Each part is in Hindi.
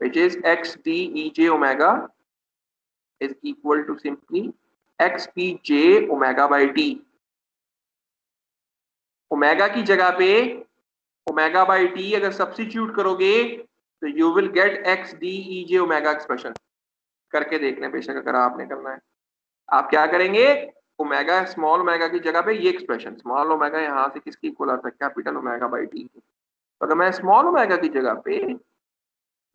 which is x d e j omega is equal to simply x p j omega by t omega की जगह पे ओमेगा बाई टी अगर सब्सिट्यूट करोगे तो you will get X D E J omega expression करके देख लें बेशक अगर आपने करना है। आप क्या करेंगे? ओमेगा स्मॉल ओमेगा की जगह पे ये एक्सप्रेशन स्मॉल ओमेगा यहाँ से किसकी इक्वल आता है? कैपिटल ओमेगा बाई टी तो अगर मैं स्मॉल ओमेगा की जगह पे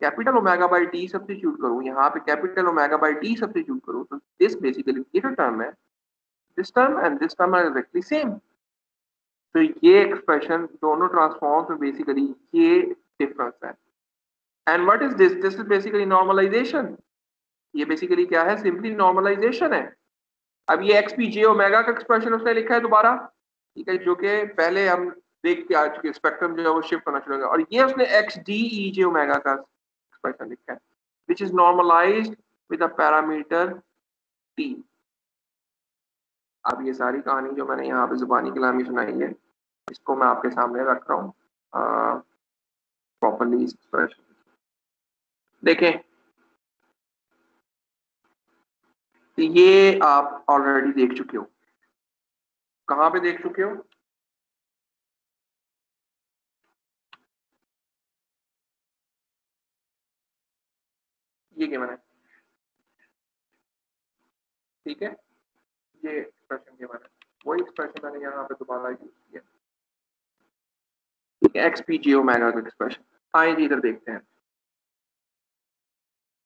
capital omega by T substitute करूँ, यहाँ पे capital omega by T substitute करूँ तो दिस बेसिकली ये जो टर्म है this term and this term are exactly same तो ये एक्सप्रेशन दोनों ट्रांसफॉर्म में बेसिकली ये डिफरेंस है। And what is this this is basically normalization ये बेसिकली क्या है? सिंपली नॉर्मलाइजेशन है। अब ये एक्स पी जे ओमेगा का एक्सप्रेशन उसने लिखा है दोबारा, ठीक है, जो कि पहले हम देख के आ चुके स्पेक्ट्रम जो है वो शिफ्ट करना शुरू और ये उसने X D E J omega का एक्सप्रेशन लिखा है which is normalize with a parameter T अब ये सारी कहानी जो मैंने यहाँ पे जुबानी कलामी सुनाई है, इसको मैं आपके सामने रख रहा हूँ प्रॉपरली देखें, ये आप ऑलरेडी देख चुके हो। कहाँ पे देख चुके हो? ये क्या मैंने ठीक है? ये एक्सप्रेशन के मैंने वही एक्सप्रेशन मैंने यहाँ पे दोबारा यूज़ किया। ठीक है एक्सपीजी ओमेगा का एक्सप्रेशन आए जी, इधर देखते हैं।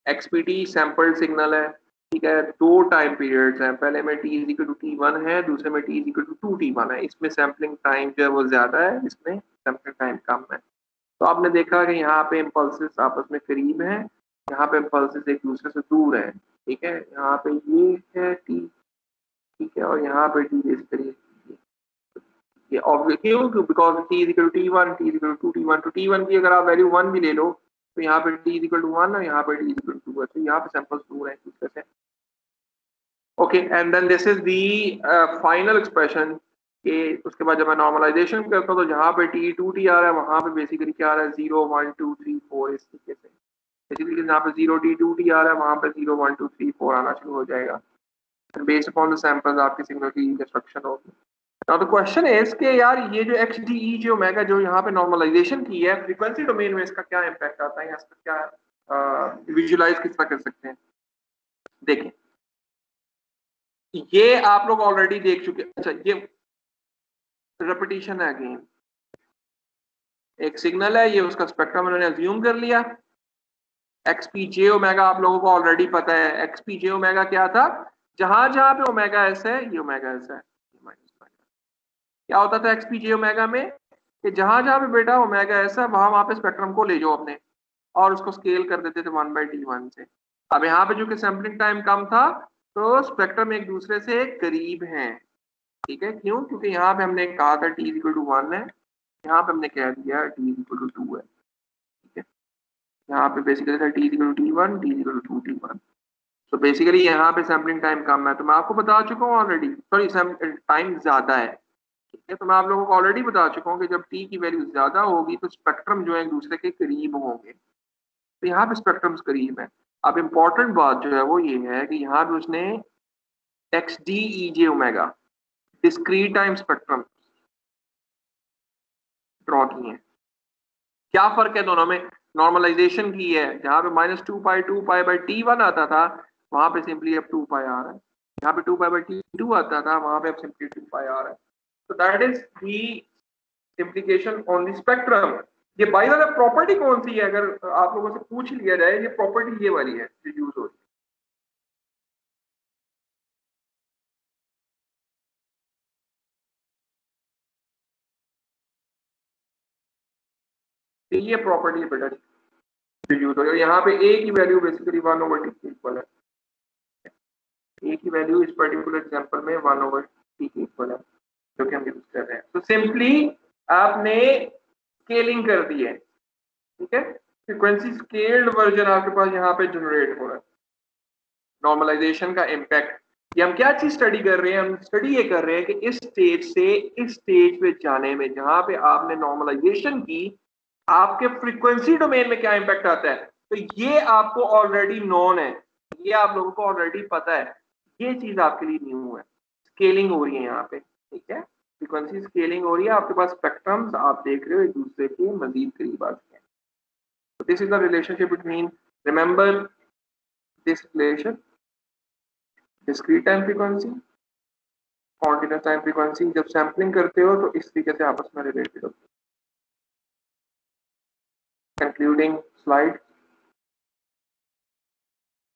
एक्सपीटी सैंपल सिग्नल है। ठीक है, दो टाइम पीरियड्स हैं। पहले में T is equal to T one है, दूसरे में T is equal to two T one है। इसमें सैम्पलिंग टाइम जो है वो ज़्यादा है, इसमें सैम्पलिंग टाइम कम है। तो आपने देखा कि यहाँ पे इम्पल्सिस आपस में करीब हैं। यहाँ पे इम्पल्सिस एक दूसरे से दूर है, ठीक है? यहाँ पे ये है टी, ठीक है? और यहाँ पे टी बेसिकली ये क्यों? Because T is equal to T one T is equal to T one two T one की अगर आप वैल्यू वन भी ले लो तो यहाँ पे टी टू वन और यहाँ पे टी टू तो यहाँ पे से okay and then this is the final expression कि, उसके बाद जब मैं नॉर्मलाइजेशन करता हूँ तो जहाँ पे टी टू टी आ रहा है, वहाँ पे बेसिकली क्या आ रहा है? Zero one two three four इस तरीके से। पे ज़ीरो टी टू आ रहा है, वहाँ पे zero one two three four आना शुरू हो जाएगा। बेस्ड अपॉन द आपके सिग्नल की कंस्ट्रक्शन होगी। Now the question is कि यार ये जो एक्स डी ई जो जो यहाँ पे नॉर्मलाइजेशन की है फ्रीक्वेंसी डोमेन में इसका क्या इम्पैक्ट आता है? इसका क्या विजुलाइज किस तरह कर सकते हैं? देखें ये आप लोग ऑलरेडी देख चुके अच्छा ये रेपिटेशन है अगेन एक सिग्नल है, ये उसका स्पेक्ट्रम उन्होंने अज्यूम कर लिया। एक्स पी जे ओमेगा आप लोगों को ऑलरेडी पता है। एक्सपी जे ओमेगा क्या था? जहाँ जहाँ पे ओमेगा एस है, ये ओमेगा एस है। क्या होता था एक्स पी जे ओमेगा में? कि जहाँ जहाँ पे बेटा ओमेगा एस है, वहाँ वहाँ पे स्पेक्ट्रम को ले जाओ अपने। और उसको स्केल कर देते थे वन बाई टी वन से। अब यहाँ पे जो कि सैम्पलिंग टाइम कम था तो स्पेक्ट्रम एक दूसरे से करीब है। ठीक है? क्यों? क्योंकि यहाँ पे हमने कहा था टी इक्वल टू वन है। यहाँ पे हमने कह दिया टी इक्वल टू टू है। यहाँ पे बेसिकली था T equal to one T equal to two one तो बेसिकली यहाँ पे सैम्पलिंग टाइम कम है। तो मैं आपको बता चुका हूँ ऑलरेडी सॉरी टाइम ज़्यादा है। ठीक है? तो मैं आप लोगों को ऑलरेडी बता चुका हूँ कि जब टी की वैल्यू ज़्यादा होगी तो स्पेक्ट्रम जो है एक दूसरे के करीब होंगे। तो यहाँ पे स्पेक्ट्रम्स करीब है। अब इंपॉर्टेंट बात जो है वो ये है कि यहाँ पे उसने X D E J omega discrete time spectrum draw किए क्या फ़र्क है दोनों में? नॉर्मलाइजेशन की है। जहाँ पे minus two pi to two pi by T one था, वहाँ पे सिंपली अब टू पाई आ रहा है। यहाँ पे two pi by T two आता था, वहाँ पे अब सिंपली टू पाई आ रहा है। तो that is the implication on the spectrum ये बाई वाला प्रॉपर्टी कौन सी है? अगर आप लोगों से पूछ लिया जाए, ये प्रॉपर्टी ये वाली है। ये प्रॉपर्टी बेटा। यूज़ हो रही यहाँ पे ए की value basically one over T के इक्वल है। ए की वैल्यू इस पर्टिकुलर एग्जांपल में वन ओवर टी के इक्वल है, जो कि हम यूज़ कर रहे हैं। तो सिंपली आपने स्केलिंग कर दी है। ठीक है? फ्रीक्वेंसी स्केल्ड वर्जन आपके पास यहाँ पे जनरेट हो रहा है। नॉर्मलाइजेशन का इम्पैक्ट ये हम क्या चीज़ स्टडी कर रहे हैं? हम स्टडी ये कर रहे हैं कि इस स्टेज से इस स्टेज पे जाने में, जहाँ पे आपने नॉर्मलाइजेशन की आपके फ्रीक्वेंसी डोमेन में क्या इम्पैक्ट आता है? तो ये आपको ऑलरेडी नॉन है। ये आप लोगों को ऑलरेडी पता है। ये चीज़ आपके लिए न्यू है। स्केलिंग हो रही है यहाँ पे ठीक है? फ्रीक्वेंसी स्केलिंग हो रही है। आपके पास स्पेक्ट्रम्स आप देख रहे हो एक दूसरे के मजीद करीब आ गए So this is the relationship between, remember this relation, discrete time frequency, continuous time frequency. जब सैम्पलिंग करते हो तो इस तरीके से आपस में रिलेटेड होते concluding slide.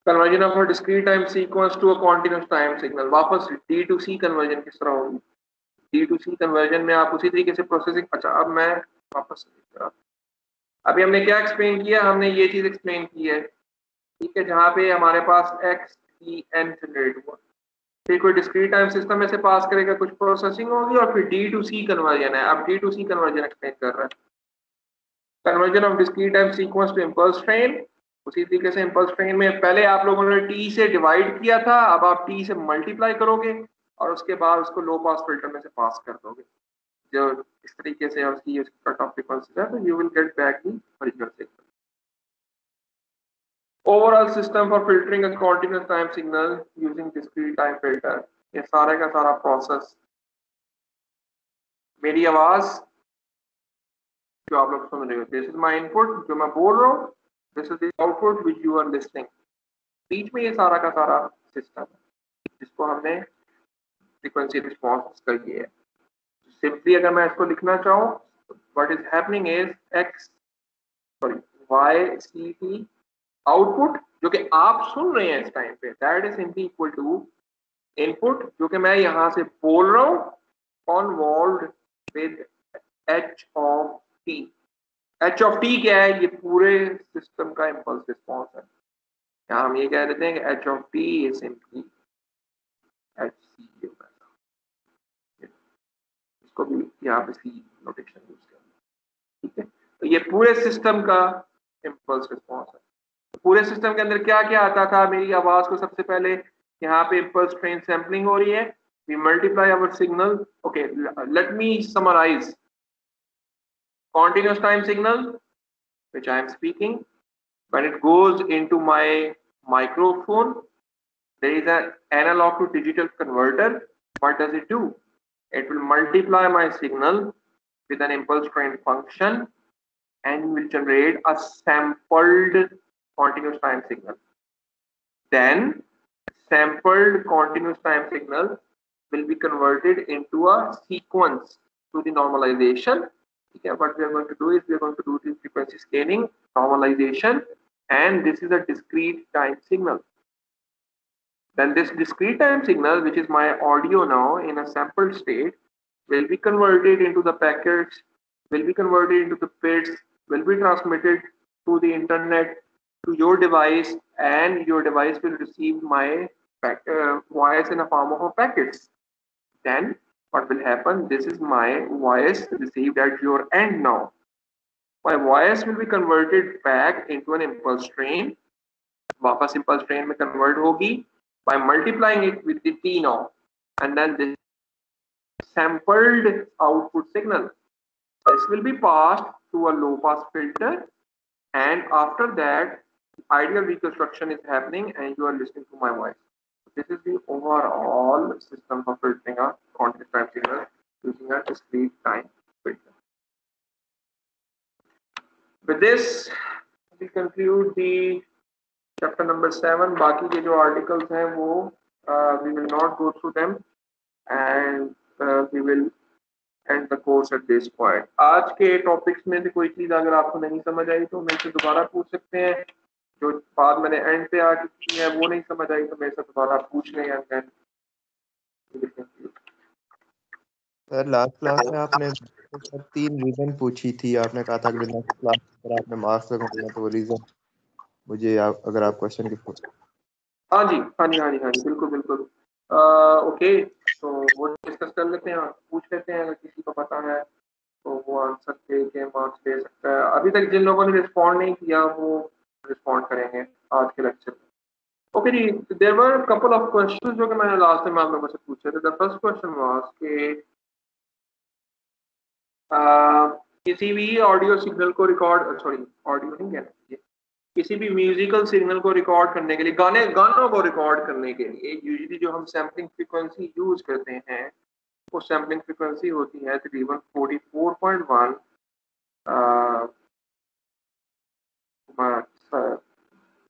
Conversion of a discrete time sequence to a continuous time signal. वापस D to C conversion किस तरह होगी? D to C conversion में आप उसी तरीके से प्रोसेसिंग अच्छा अब मैं वापस अभी हमने क्या एक्सप्लेन किया? हमने ये चीज़ एक्सप्लेन की है। ठीक है, जहाँ पे हमारे पास एक्स ई एन जनरेट हुआ। फिर कोई डिस्क्रीट टाइम सिस्टम में से पास करेगा, कुछ प्रोसेसिंग होगी और फिर डी टू सी कन्वर्जन है। अब D to C conversion explain कर रहा है। Conversion of discrete time sequence to impulse train उसी तरीके से इम्पल्स ट्रेन में पहले आप लोगों ने टी से डिवाइड किया था, अब आप टी से मल्टीप्लाई करोगे और उसके बाद उसको लो पास फ़िल्टर में से पास कर दोगे। जो इस तरीके से उसकी कट ऑफ़ फ्रीक्वेंसी है तो you will get back the original signal system for filtering a continuous time signal using discrete time filter, ये सारे का सारा प्रोसेस मेरी आवाज़ जो आप लोग सुन रहे हो? दिस इज़ माय इनपुट जो मैं बोल रहा हूँ this is the output which you are listening बीच में ये सारा का सारा सिस्टम है, जिसको हमने फ्रीक्वेंसी रिस्पॉन्स कर दिया है। सिंपली अगर मैं इसको लिखना चाहूँ, what is happening is x, sorry, y, c, t output जो कि आप सुन रहे हैं इस टाइम पे that is simply equal to input जो कि मैं यहाँ से बोल रहा हूँ convolve with H of T H of T क्या है? ये पूरे सिस्टम का इम्पल्स रिस्पॉन्स है। यहाँ हम ये कह देते हैं कि H of T is simply H C इसको भी यहाँ पे सी नोटेशन यूज़ करेंगे ठीक है? तो ये पूरे सिस्टम का इम्पल्स रिस्पॉन्स है। तो पूरे सिस्टम के अंदर क्या क्या आता था? मेरी आवाज़ को सबसे पहले यहाँ पे इम्पल्स ट्रेन सैम्पलिंग हो रही है। We multiply our signal. Okay, let me summarize. Continuous time signal which i am speaking when it goes into my microphone there is an analog to digital converter what does it do it will multiply my signal with an impulse train function and will generate a sampled continuous time signal. Then sampled continuous time signal will be converted into a sequence to the normalization. Okay, what we are going to do is we are going to do this frequency scaling, normalization, and this is a discrete time signal. Then this discrete time signal, which is my audio now in a sampled state, will be converted into the packets, will be converted into the bits, will be transmitted to the internet to your device, and your device will receive my uh, voice in a form of packets. Then what will happen? This is my voice received at your end now. My voice will be converted back into an impulse train. वापस impulse train में convert होगी by multiplying it with the T now and then this sampled output signal. This will be passed to a low pass filter and after that ideal reconstruction is happening and you are listening to my voice. This is the overall system for filtering a continuous time signal using a discrete time filter. With this, we conclude the chapter number seven बाकी के जो articles हैं वो uh, we will not go through them and uh, we will end the course at this point आज के topics में से कोई चीज़ अगर आपको नहीं समझ आई तो मेरे से दोबारा पूछ सकते हैं जो बात मैंने एंड पे आके की है वो नहीं समझ आई तो मेरे से दोबारा पूछ लें and then sir last class में आपने तीन रीजन पूछी थी। आपने कहा था कि नेक्स्ट क्लास पर आपने मार्क्स लगाना तो वो रीजन मुझे आप अगर आप क्वेश्चन की हाँ जी हाँ जी हाँ जी हाँ जी बिल्कुल बिल्कुल। ओके तो वो डिस्कस कर लेते हैं पूछ लेते हैं अगर किसी को पता है तो वो आंसर दे के मार्क्स दे सकता है। अभी तक जिन लोगों ने रिस्पॉन्ड नहीं किया वो रिस्पॉन्ड करेंगे आज के लेक्चर में। Okay ji there were couple of question जो कि मैंने लास्ट टाइम आप लोगों से पूछे थे। द फ़र्स्ट क्वेश्चन वाज कि किसी भी ऑडियो सिग्नल को रिकॉर्ड सॉरी ऑडियो नहीं कहना चाहिए किसी भी म्यूजिकल सिग्नल को रिकॉर्ड करने के लिए, गाने, गानों को रिकॉर्ड करने के लिए यूजली जो हम सैम्पलिंग फ्रिक्वेंसी यूज़ करते हैं, वो सैम्पलिंग फ्रिक्वेंसी होती है तकरीबन forty four point one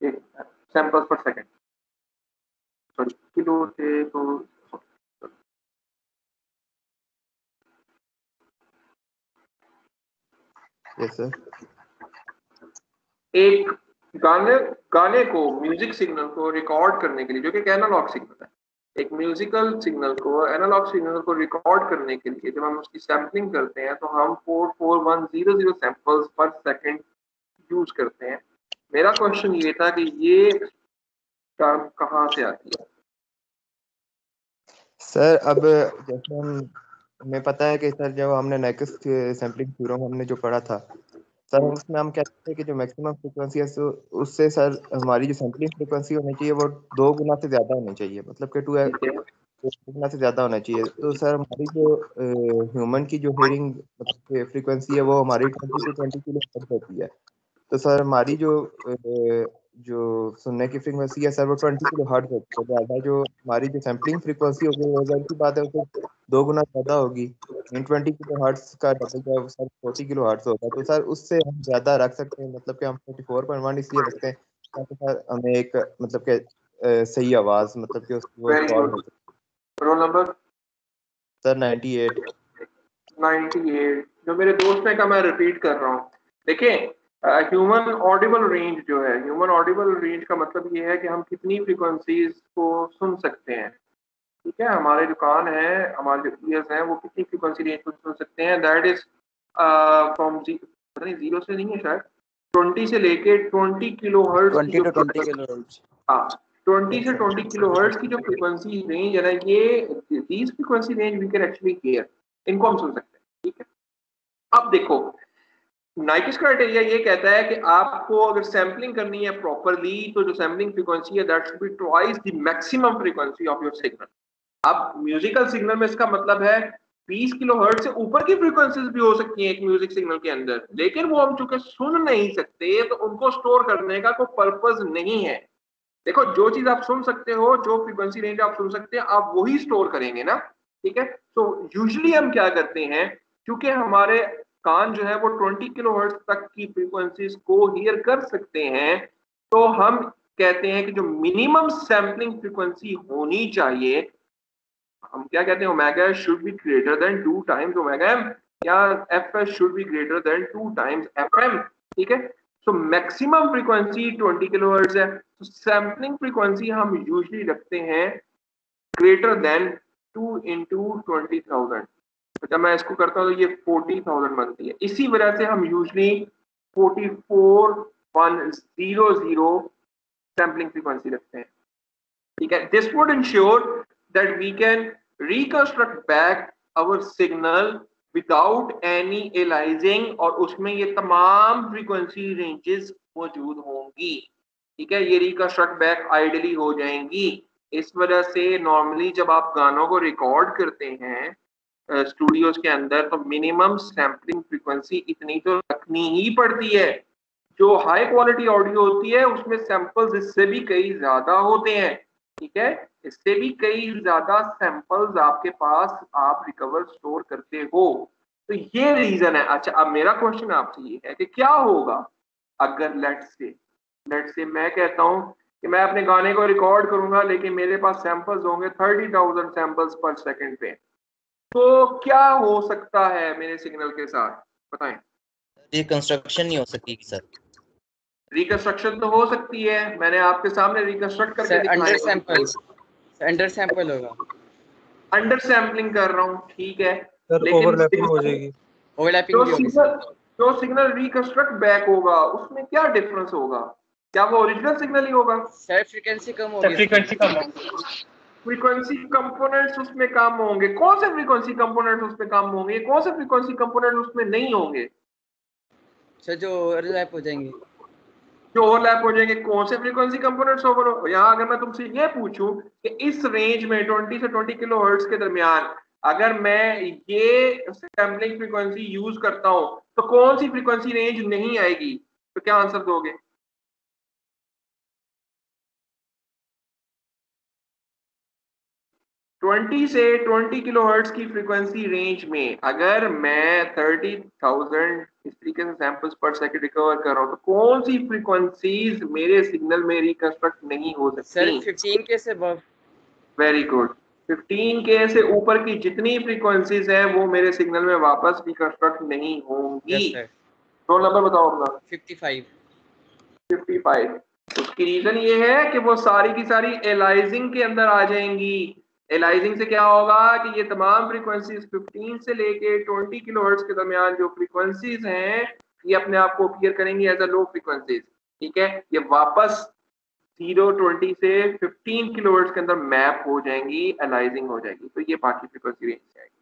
samples per second. Sorry kilo थे तो यस सर एक गाने गाने को म्यूज़िक सिग्नल को रिकॉर्ड करने के लिए जो कि एनालॉग सिग्नल है एक म्यूजिकल सिग्नल को एनालॉग सिग्नल को रिकॉर्ड करने के लिए जब हम उसकी सैम्पलिंग करते हैं तो हम four four one zero zero samples per second use करते हैं। मेरा क्वेश्चन ये था कि ये टर्म कहाँ से आती है? सर अब जैसे हम हमें पता है कि सर जब हमने नेक्स्ट सैम्पलिंग थ्योरम हमने जो पढ़ा था सर उसमें हम कहते हैं कि जो मैक्सिमम फ्रीक्वेंसी है तो उससे सर हमारी जो सैम्पलिंग फ्रीक्वेंसी होनी चाहिए वो दो गुना से ज़्यादा होनी चाहिए मतलब कि टू गुना से ज़्यादा होना चाहिए। तो सर हमारी जो ह्यूमन की जो हेयरिंग मतलब फ्रीक्वेंसी है वो हमारी ट्वेंटी टू ट्वेंटी किलो होती है। तो सर हमारी जो जो सुनने की फ्रीक्वेंसी है सर वो ट्वेंटी किलो हर्ट होती है ज़्यादा जो हमारी जो सैम्पलिंग फ्रीक्वेंसी होगी वो ज़ाहिर की बात है उससे दो गुना ज़्यादा होगी। इन ट्वेंटी किलो हर्ट्स का डबल जब सर फोर्टी किलो हर्ट्स होगा। तो सर उससे हम ज़्यादा रख सकते हैं मतलब कि हम फोर्टी फोर पॉइंट वन इसलिए रखते हैं ताकि सर हमें एक मतलब के सही आवाज़ मतलब कि उसको रोल नंबर सर 98 98 जो मेरे दोस्त ने कहा मैं रिपीट कर रहा हूँ। देखिए ह्यूमन ऑडिबल रेंज जो है ह्यूमन ऑडिबल रेंज का मतलब ये है कि हम कितनी फ्रिक्वेंसीज को सुन सकते हैं। ठीक है? हमारे जो कान है हमारे जो ईयर्स हैं वो कितनी फ्रिक्वेंसी रेंज को सुन सकते हैं। दैट इज़ फ्रॉम पता नहीं ज़ीरो से नहीं है शायद? ट्वेंटी से लेके ट्वेंटी किलो हर्ट हाँ ट्वेंटी से ट्वेंटी किलो हर्ट की जो फ्रिक्वेंसी रेंज है ना ये these frequency range we can actually hear इनको हम सुन सकते हैं। ठीक है? अब देखो नाइकिस क्राइटेरिया ये कहता है कि आपको अगर सैम्पलिंग करनी है प्रॉपरली तो जो सैम्पलिंग फ्रीक्वेंसी है that should be twice the maximum frequency of your signal अब म्यूजिकल सिग्नल में इसका मतलब है 20 किलो हर्ट से ऊपर की फ्रीक्वेंसीज भी हो सकती हैं एक म्यूज़िक सिग्नल के अंदर, लेकिन वो हम चूँकि सुन नहीं सकते तो उनको स्टोर करने का कोई पर्पज नहीं है। देखो, जो चीज़ आप सुन सकते हो, जो फ्रीक्वेंसी रेंज आप सुन सकते हैं, आप वही स्टोर करेंगे ना, ठीक है? तो यूजली हम क्या करते हैं क्योंकि हमारे कान जो है वो 20 किलो तक की फ्रीक्वेंसीज को हियर कर सकते हैं तो हम कहते हैं कि जो मिनिमम सैम्पलिंग फ्रीक्वेंसी होनी चाहिए, हम क्या कहते हैं omega should be greater than two times omega M या F S should be greater than two times F M ठीक है? सो मैक्सिमम फ्रीक्वेंसी 20 किलो है तो सैम्पलिंग फ्रीक्वेंसी हम यूजली रखते हैं greater than two into twenty thousand जब मैं इसको करता हूँ तो ये फोर्टी थाउज़ेंड बनती है। इसी वजह से हम usually forty four one zero zero sampling frequency रखते हैं। ठीक है? This would ensure that we can reconstruct back our signal without any aliasing और उसमें ये तमाम फ्रीक्वेंसी रेंजेस मौजूद होंगी। ठीक है? ये रिकंस्ट्रक्ट बैक आइडली हो जाएँगी। इस वजह से नॉर्मली जब आप गानों को रिकॉर्ड करते हैं स्टूडियोज के अंदर तो मिनिमम सैम्पलिंग फ्रीक्वेंसी इतनी तो रखनी ही पड़ती है। जो हाई क्वालिटी ऑडियो होती है, उसमें सैंपल्स इससे भी कई ज़्यादा होते हैं, ठीक है? इससे भी कई ज़्यादा सैंपल्स आपके पास आप रिकवर स्टोर करते हो। तो ये रीजन है। अच्छा अब मेरा क्वेश्चन आपसे ये है कि क्या होगा अगर लेट से लेट से मैं कहता हूँ कि मैं अपने गाने को रिकॉर्ड करूँगा, लेकिन मेरे पास सैंपल्स होंगे thirty thousand samples per second पे। तो क्या हो सकता है मेरे सिग्नल के साथ? बताएँ। रिकंस्ट्रक्शन नहीं हो सकती सर। रिकंस्ट्रक्शन तो हो सकती है। मैंने आपके सामने रिकंस्ट्रक्ट करके अंडर सैंपल अंडर सैंपल होगा। अंडर सैंपलिंग कर रहा हूँ ठीक है। सर ओवरलैपिंग हो जाएगी। ओवरलैपिंग जो सिग्नल जो सिग्नल रिकंस्ट्रक्ट बैक होगा उसमें क्या डिफरेंस होगा? क्या वो ओरिजिनल सिग्नल ही होगा? सर फ्रीक्वेंसी कम होगी। फ्रीक्वेंसी कम होगी। फ्रीक्वेंसी कंपोनेंट्स उसमें कम होंगे। कौन से फ्रीक्वेंसी कंपोनेंट्स उसमें काम होंगे? कौन से फ्रीक्वेंसी कंपोनेंट उसमें नहीं होंगे? सर जो ओवरलैप हो जाएँगे। जो ओवरलैप हो जाएँगे कौन से फ्रीक्वेंसी कंपोनेंट्स ओवर यहाँ अगर मैं तुमसे ये पूछूँ कि इस रेंज में 20 से 20 किलो हर्ट्ज के दरमियान अगर मैं ये सैम्पलिंग फ्रीक्वेंसी यूज़ करता हूँ तो कौन सी फ्रीक्वेंसी रेंज नहीं आएगी? तो क्या आंसर दोगे? 20 से 20 किलोहर्ट्ज की फ्रीक्वेंसी रेंज में अगर मैं 30,000 इस तरीके से सैंपल्स पर सेकंड रिकवर कर रहा हूँ तो कौन सी फ्रीक्वेंसीज मेरे सिग्नल में रिकंस्ट्रक्ट नहीं हो सर 15 के से वेरी गुड 15 के से ऊपर की जितनी फ्रीक्वेंसीज है वो मेरे सिग्नल में वापस रिकंस्ट्रक्ट नहीं होंगी। रोल नंबर बताओ अपना। 55 55 उसकी रीजन ये है कि वो सारी की सारी एलाइजिंग के अंदर आ जाएँगी। एलाइजिंग से क्या होगा कि ये तमाम फ्रीक्वेंसीज 15 से लेके 20 किलोहर्ट्ज के दरमियान जो फ्रीक्वेंसीज हैं, ये अपने आप को अपीयर करेंगी एज अ लो फ्रीक्वेंसीज ठीक है? ये वापस 0 20 से 15 किलोहर्ट्ज के अंदर मैप हो जाएँगी एलाइजिंग हो जाएगी तो ये बाकी फ्रीक्वेंसी रेंज से आएगी।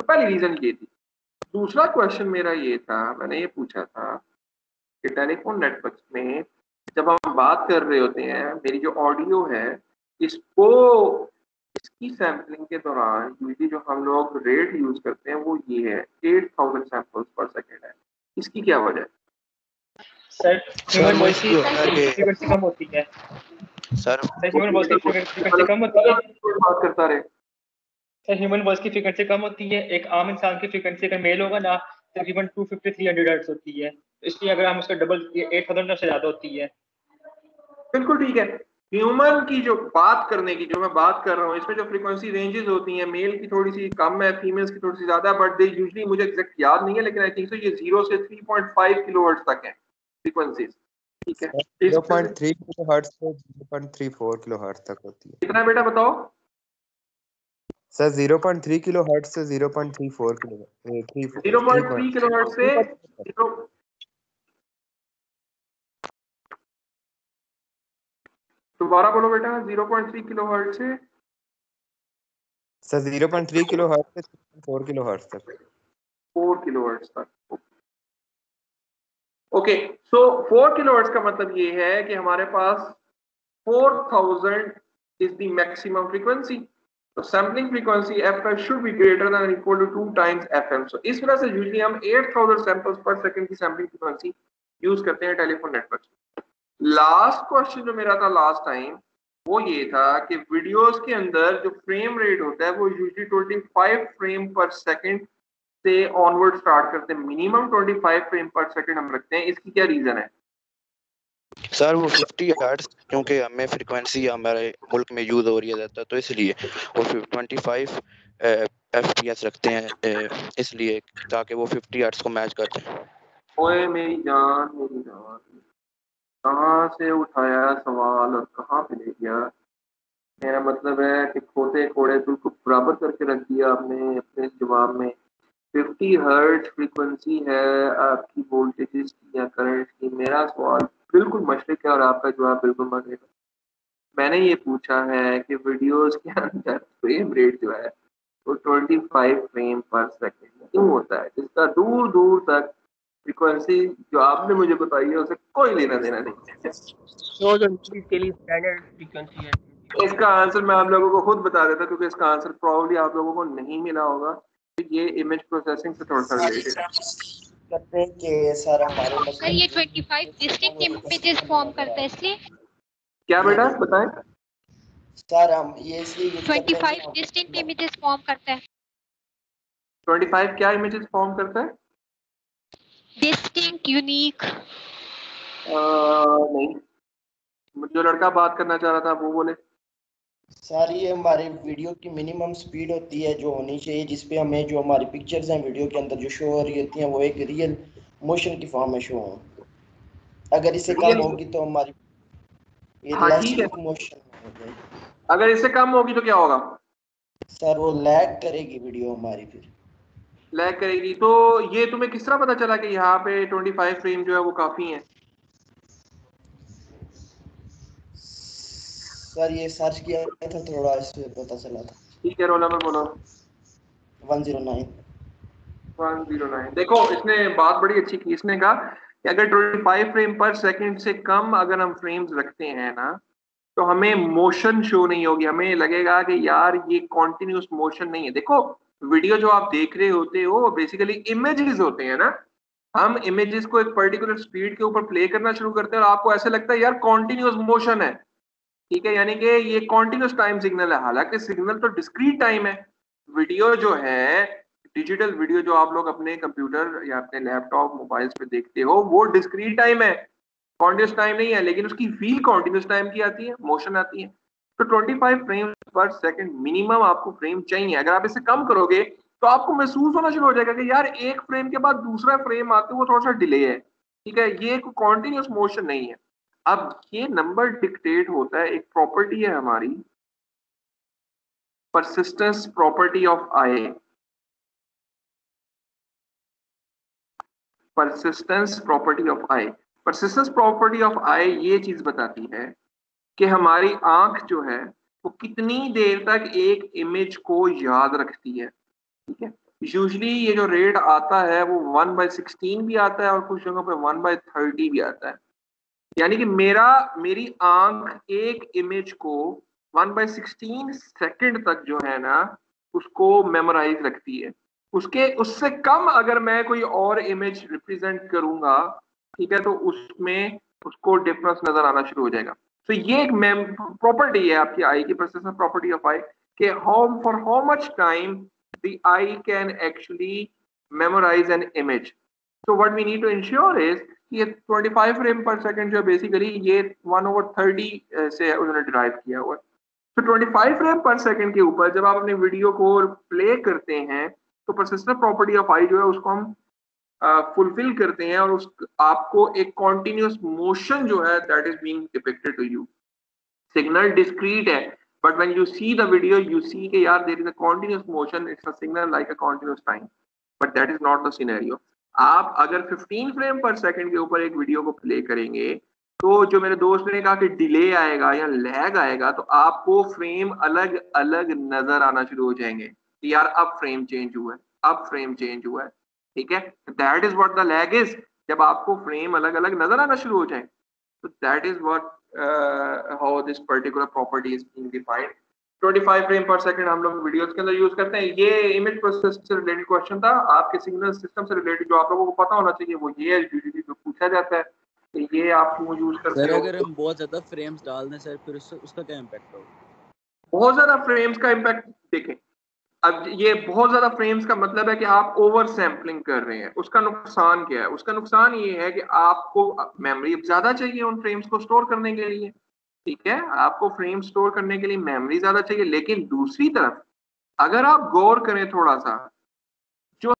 तो पहली रीजन ये थी। दूसरा क्वेश्चन मेरा ये था, मैंने ये पूछा था कि टेलीफोन नेटवर्क में जब हम बात कर रहे होते हैं, मेरी जो ऑडियो है, इसको इसकी सैम्पलिंग के दौरान यूजली जो हम लोग रेट यूज़ करते हैं वो ये है 8000 सैंपल्स पर सेकेंड है। इसकी क्या वजह? है सर ह्यूमन वॉइस की ये- फ्रीक्वेंसी कम होती है। सर ह्यूमन वॉइस की फ्रीक्वेंसी कम होती है। बात करता रहे सर ह्यूमन वॉइस की फ्रीक्वेंसी कम होती है। एक आम इंसान की फ्रीक्वेंसी अगर मेल होगा ना तकरीबन 250 300 हर्ट्ज होती है। इसलिए अगर हम उसका डबल 8000 से ज़्यादा होती है। बिल्कुल ठीक है। ह्यूमन की जो बात करने की जो मैं बात कर रहा हूँ इसमें जो फ्रीक्वेंसी रेंजेस होती हैं मेल की थोड़ी सी कम है फीमेल्स की थोड़ी सी ज़्यादा बट दे यूजली मुझे एग्जैक्ट याद नहीं है लेकिन आई थिंक सो ये ज़ीरो से 3.5 किलोहर्ट्ज तक है फ्रीक्वेंसीज ठीक है? इस- 0.3 किलोहर्ट्ज से 0.34 किलोहर्ट्ज तक होती है। कितना बेटा बताओ? सर 0.3 किलोहर्ट्ज से 0.34 किलो ए, 3 0.3 किलोहर्ट्ज से दोबारा बोलो बेटा 0.3 किलोहर्ट्ज से। सर 0.3 किलोहर्ट्ज से 4 किलोहर्ट्ज तक। फोर किलोहर्ट्ज तक ओके सो फोर किलोहर्ट्ज का मतलब ये है कि हमारे पास 4000 इज़ द मैक्सिमम फ्रीक्वेंसी तो sampling frequency F should be greater than equal to two times FM so इस वजह से यूजुअली हम 8000 सैंपल्स पर सेकंड की सैम्पलिंग फ्रीक्वेंसी यूज़ करते हैं टेलीफोन नेटवर्क लास्ट क्वेश्चन जो मेरा था लास्ट टाइम वो ये था कि वीडियोस के अंदर जो फ्रेम रेट होता है वो यूजुअली 25 फ्रेम पर सेकंड से ऑनवर्ड स्टार्ट करते हैं। मिनिमम 25 फ्रेम पर सेकंड हम रखते हैं। इसकी क्या रीजन है? सर वो 50 हर्ट्ज क्योंकि हमें फ्रीक्वेंसी हमारे मुल्क में यूज़ हो रही है ज़्यादा तो इसलिए वो 25 एफपीएस रखते हैं इसलिए ताकि वो 50 हर्ट्ज को मैच कर दें ओए मेरी जान मेरी जान। कहाँ से उठाया सवाल और कहाँ पे ले गया? मेरा मतलब है कि खोते खोड़े बिल्कुल बराबर करके रख दिया आपने अपने जवाब में। 50 हर्ट फ्रीक्वेंसी है आपकी वोल्टेजेस की या करंट की। मेरा सवाल बिल्कुल मशरक है और आपका जवाब बिल्कुल है। मैंने ये पूछा है कि वीडियोस के अंदर फ्रेम रेट जो है वो 25 फ्रेम पर सेकंड क्यों होता है? जिसका दूर दूर तक फ्रीक्वेंसी जो आपने मुझे बताई है उसे कोई लेना देना नहीं। है जो न्यूज़ के लिए स्टैंडर्ड फ्रीक्वेंसी इसका आंसर मैं आप लोगों को खुद बता देता क्योंकि इसका आंसर प्रॉब्ली आप लोगों को नहीं मिला होगा। तो ये इमेज प्रोसेसिंग से थोड़ा सा रिलेटेड है। करते हैं कि सर ये 25 डिस्टिंक्ट इमेजेस फॉर्म करता है इसलिए। क्या बेटा बताएँ? सर हम ये इसलिए use करते 25 डिस्टिंक्ट इमेजेस फॉर्म करता है। 25 क्या इमेजेस फॉर्म करता है? डिस्टिंक्ट यूनिक नहीं। जो लड़का बात करना चाह रहा था वो बोले। सर ये हमारे वीडियो की मिनिमम स्पीड होती है जो होनी चाहिए जिसपे हमें जो हमारी पिक्चर्स हैं वीडियो के अंदर जो शो हो रही होती हैं वो एक रियल मोशन की फॉर्म में शो हो। अगर इससे कम होगी तो हमारी ये हाँ, ठीक है। मोशन हो जाएगी। अगर इससे कम होगी तो क्या होगा? सर वो लैग करेगी वीडियो हमारी फिर। लैग करेगी। तो ये तुम्हें किस तरह पता चला कि यहाँ पे 25 फ्रेम जो है वो काफ़ी है? सर ये सर्च किया था थोड़ा इससे पता चला था। ठीक है रोल नंबर बोलो। 109 109 देखो इसने बात बड़ी अच्छी की। इसने कहा कि अगर 25 फ्रेम पर सेकंड से कम अगर हम फ्रेम्स रखते हैं ना तो हमें मोशन शो नहीं होगी। हमें लगेगा कि यार ये कॉन्टिन्यूस मोशन नहीं है। देखो वीडियो जो आप देख रहे होते हो बेसिकली इमेजेस होते हैं ना। हम इमेजेस को एक पर्टिकुलर स्पीड के ऊपर प्ले करना शुरू करते हैं और आपको ऐसा लगता है, यार कॉन्टिन्यूस मोशन है। ठीक है, यानी कि ये कॉन्टिन्यूस टाइम सिग्नल है। हालाँकि सिग्नल तो डिस्क्रीट टाइम है। वीडियो जो है डिजिटल वीडियो जो आप लोग अपने कंप्यूटर या अपने लैपटॉप मोबाइल्स पे देखते हो, वो डिस्क्रीट टाइम है। कॉन्टिन्यूस टाइम नहीं है, लेकिन उसकी फील कॉन्टिन्यूस टाइम की आती है मोशन आती है। तो 25 फ्रेम पर सेकंड मिनिमम आपको फ्रेम चाहिए। अगर आप इसे कम करोगे तो आपको महसूस होना शुरू हो जाएगा कि यार, एक फ्रेम के बाद दूसरा फ्रेम आते वो थोड़ा सा डिले है। ठीक है? ये एक कॉन्टिन्यूस मोशन नहीं है। अब ये नंबर डिक्टेट होता है, एक प्रॉपर्टी है हमारी। Persistence property of eye persistence property of eye persistence property of eye ये चीज़ बताती है कि हमारी आँख जो है, वो कितनी देर तक एक इमेज को याद रखती है, ठीक है? यूजली ये जो रेट आता है, वो वन बाई सिक्सटीन भी आता है और कुछ जगहों पे वन बाई थर्टी भी आता है। यानी कि मेरा, मेरी आँख एक इमेज को वन बाई सिक्सटीन सेकेंड तक जो है ना, उसको मेमोराइज रखती है। उसके, उससे कम अगर मैं कोई और इमेज रिप्रेजेंट करूँगा, ठीक है तो उसमें उसको डिफरेंस नज़र आना शुरू हो जाएगा। तो ये एक प्रॉपर्टी है आपकी आई की प्रोसेसर प्रॉपर्टी ऑफ़ आई कि how for how much time the eye can actually memorize an image so what we need to ensure is ये 25 फ्रेम पर सेकंड जो बेसिकली ये 1 ओवर 30 से उन्होंने डिराइव किया हुआ तो 25 फ्रेम पर सेकंड के ऊपर जब आप अपने वीडियो को प्ले करते हैं तो प्रोसेसर प्रॉपर्टी ऑफ़ आई जो है उसको हम फुलफिल करते हैं और उस, आपको एक कॉन्टिन्यूस मोशन जो है that is being depicted to you signal discrete है but when you see the video you see के यार there is a continuous motion it's a signal like a continuous time but that is not the scenario आप अगर 15 फ्रेम पर सेकंड के ऊपर एक वीडियो को प्ले करेंगे तो जो मेरे दोस्त ने कहा कि डिले आएगा या लैग आएगा तो आपको फ्रेम अलग अलग नज़र आना शुरू हो जाएँगे कि यार, अब फ्रेम चेंज हुआ है, अब फ्रेम चेंज हुआ है। ठीक है? That is what the lag is जब आपको फ्रेम अलग अलग नज़र आना शुरू हो जाए तो that is what how this particular property is being defined 25 frame per second हम लोग वीडियोस के अंदर यूज़ करते हैं। ये इमेज प्रोसेस से रिलेटेड क्वेश्चन था। आपके सिग्नल सिस्टम से रिलेटेड जो आप लोगों को पता होना चाहिए वो ये है यूजुअली जो पूछा जाता है। कि ये आप क्यों यूज़ करते सर हो? अगर हम बहुत ज़्यादा फ्रेम्स डाल दें सर फिर उससे उसका क्या इम्पैक्ट होगा? बहुत ज़्यादा फ्रेम्स का इम्पैक्ट देखें। अब ये बहुत ज़्यादा फ्रेम्स का मतलब है कि आप ओवर सैम्पलिंग कर रहे हैं। उसका नुकसान क्या है? उसका नुकसान ये है कि आपको मेमोरी ज़्यादा चाहिए उन फ्रेम्स को स्टोर करने के लिए। ठीक है? आपको फ्रेम स्टोर करने के लिए मेमोरी ज़्यादा चाहिए। लेकिन दूसरी तरफ़, अगर आप गौर करें थोड़ा सा